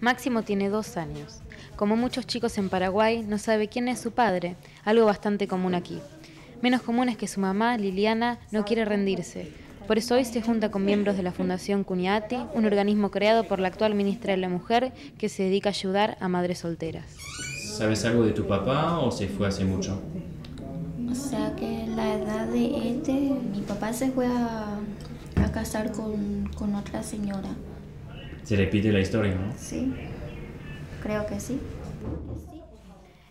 Máximo tiene dos años. Como muchos chicos en Paraguay, no sabe quién es su padre, algo bastante común aquí. Menos común es que su mamá, Liliana, no quiere rendirse. Por eso hoy se junta con miembros de la Fundación Cuniati, un organismo creado por la actual ministra de la Mujer que se dedica a ayudar a madres solteras. ¿Sabes algo de tu papá o se fue hace mucho? O sea que la edad de este, mi papá se fue a, a casar con, con otra señora. Se repite la historia, ¿no? Sí, creo que sí.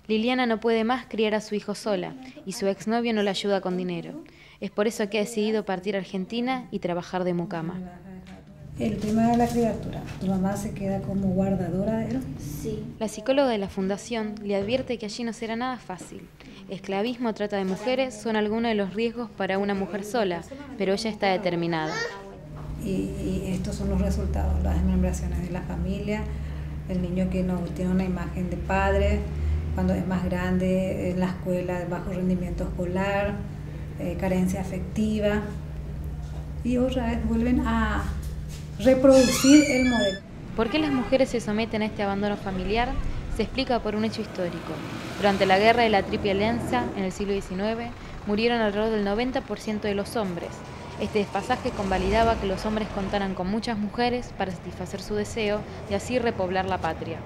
Liliana no puede más criar a su hijo sola y su exnovio no la ayuda con dinero. Es por eso que ha decidido partir a Argentina y trabajar de mucama. El tema de la criatura, ¿tu mamá se queda como guardadora de él? Sí. La psicóloga de la fundación le advierte que allí no será nada fácil. Esclavismo, trata de mujeres son algunos de los riesgos para una mujer sola, pero ella está determinada. Y, estos son los resultados, las desmembraciones de la familia, el niño que no tiene una imagen de padre, cuando es más grande, en la escuela, bajo rendimiento escolar, eh, carencia afectiva. Y otra vez vuelven a reproducir el modelo. ¿Por qué las mujeres se someten a este abandono familiar? Se explica por un hecho histórico. Durante la guerra de la Triple Alianza, en el siglo XIX, murieron alrededor del 90% de los hombres. Este despasaje convalidaba que los hombres contaran con muchas mujeres para satisfacer su deseo y así repoblar la patria.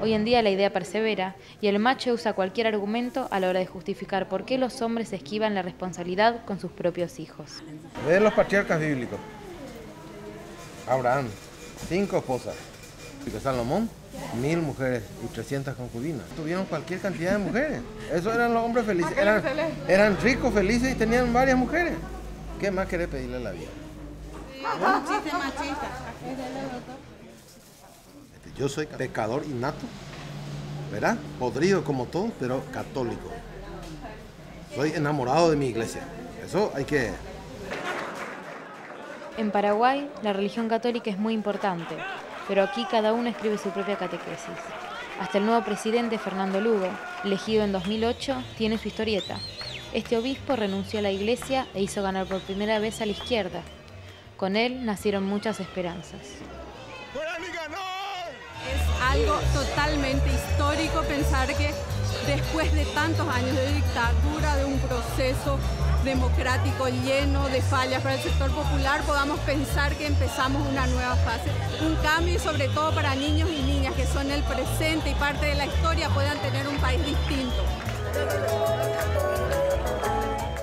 Hoy en día la idea persevera y el macho usa cualquier argumento a la hora de justificar por qué los hombres esquivan la responsabilidad con sus propios hijos. Ve los patriarcas bíblicos. Abraham, cinco esposas. Salomón, mil mujeres y 300 concubinas. Tuvieron cualquier cantidad de mujeres. Esos eran los hombres felices. Eran, eran ricos, felices y tenían varias mujeres. ¿Qué más querés pedirle a la vida? Este, Yo soy pecador innato, ¿verdad? Podrido como todos, pero católico. Soy enamorado de mi iglesia. Eso hay que... En Paraguay, la religión católica es muy importante, pero aquí cada uno escribe su propia catequesis. Hasta el nuevo presidente Fernando Lugo, elegido en 2008, tiene su historieta. Este obispo renunció a la iglesia e hizo ganar por primera vez a la izquierda. Con él nacieron muchas esperanzas. Es algo totalmente histórico pensar que después de tantos años de dictadura, de un proceso democrático lleno de fallas para el sector popular, podamos pensar que empezamos una nueva fase, un cambio y sobre todo para niños y niñas que son el presente y parte de la historia puedan tener un país distinto.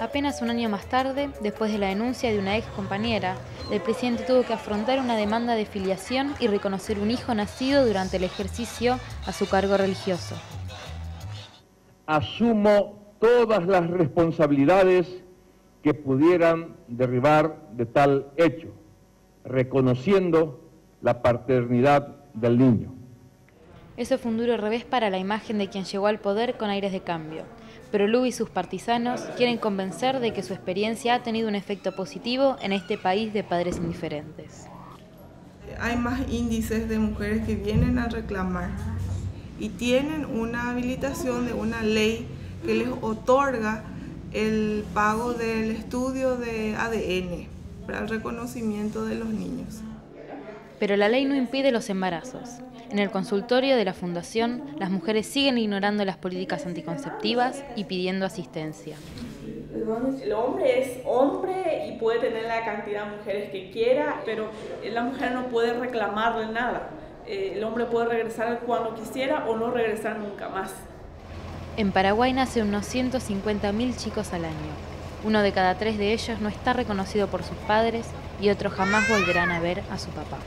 Apenas un año más tarde, después de la denuncia de una ex compañera, el presidente tuvo que afrontar una demanda de filiación y reconocer un hijo nacido durante el ejercicio a su cargo religioso. Asumo todas las responsabilidades que pudieran derribar de tal hecho, reconociendo la paternidad del niño. Eso fue un duro revés para la imagen de quien llegó al poder con aires de cambio. Pero Lu y sus partisanos quieren convencer de que su experiencia ha tenido un efecto positivo en este país de padres indiferentes. Hay más índices de mujeres que vienen a reclamar y tienen una habilitación de una ley que les otorga el pago del estudio de ADN para el reconocimiento de los niños. Pero la ley no impide los embarazos. En el consultorio de la Fundación, las mujeres siguen ignorando las políticas anticonceptivas y pidiendo asistencia. El hombre es hombre y puede tener la cantidad de mujeres que quiera, pero la mujer no puede reclamarle nada. Eh, el hombre puede regresar cuando quisiera o no regresar nunca más. En Paraguay nacen unos 150.000 chicos al año. Uno de cada tres de ellos no está reconocido por sus padres y otros jamás volverán a ver a su papá.